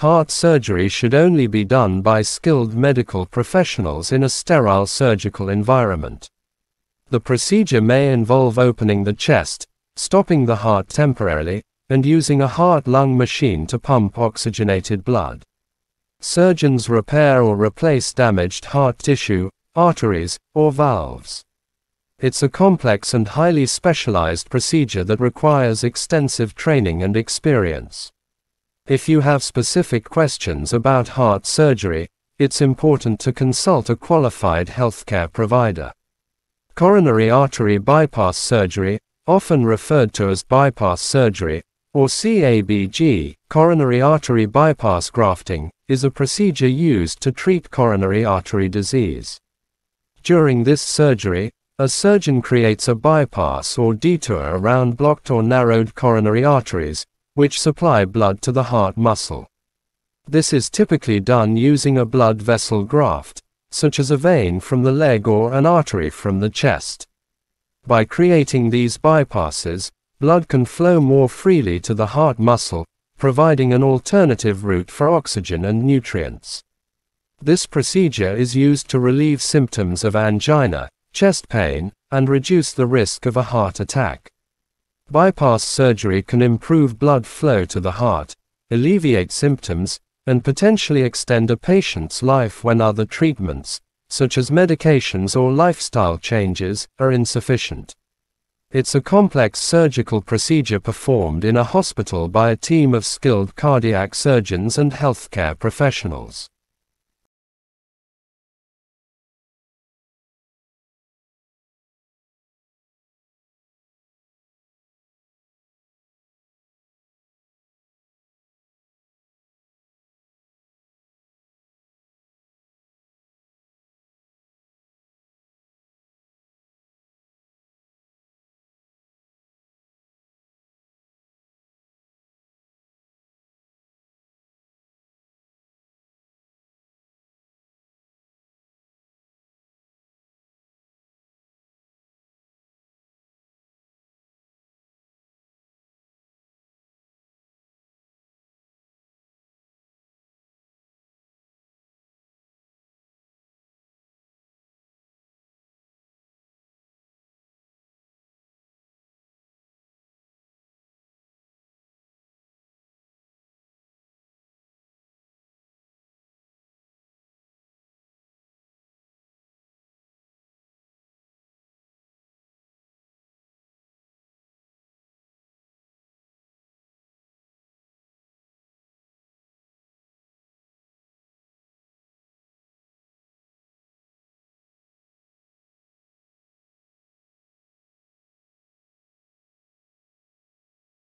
heart surgery should only be done by skilled medical professionals in a sterile surgical environment. The procedure may involve opening the chest, stopping the heart temporarily, and using a heart-lung machine to pump oxygenated blood. Surgeons repair or replace damaged heart tissue, arteries, or valves. It's a complex and highly specialized procedure that requires extensive training and experience. If you have specific questions about heart surgery, it's important to consult a qualified healthcare provider. Coronary artery bypass surgery, often referred to as bypass surgery, or CABG, coronary artery bypass grafting, is a procedure used to treat coronary artery disease. During this surgery, a surgeon creates a bypass or detour around blocked or narrowed coronary arteries, which supply blood to the heart muscle. This is typically done using a blood vessel graft, such as a vein from the leg or an artery from the chest. By creating these bypasses, blood can flow more freely to the heart muscle, providing an alternative route for oxygen and nutrients. This procedure is used to relieve symptoms of angina, chest pain, and reduce the risk of a heart attack. Bypass surgery can improve blood flow to the heart, alleviate symptoms, and potentially extend a patient's life when other treatments, such as medications or lifestyle changes, are insufficient. It's a complex surgical procedure performed in a hospital by a team of skilled cardiac surgeons and healthcare professionals.